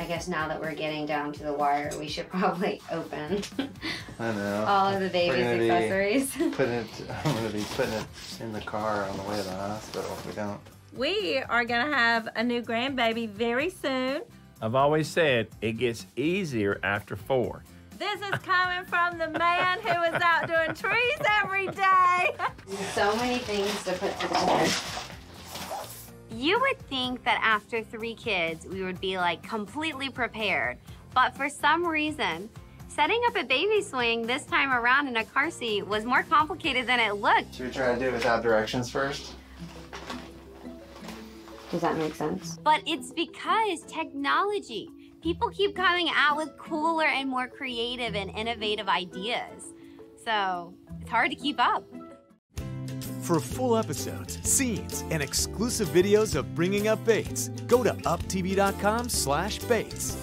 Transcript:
I guess now that we're getting down to the wire, we should probably open I know. all of the We're baby's gonna be accessories. Putting it, I'm gonna be putting it in the car on the way to the hospital if we don't. We are gonna have a new grandbaby very soon. I've always said it gets easier after four. This is coming from the man who is out doing trees every day. so many things to put together. You would think that after three kids, we would be like completely prepared. But for some reason, setting up a baby swing this time around in a car seat was more complicated than it looked. Should we try to do it without directions first? Does that make sense? But it's because technology. People keep coming out with cooler and more creative and innovative ideas. So it's hard to keep up. For full episodes, scenes, and exclusive videos of Bringing Up Bates, go to uptv.com slash Bates.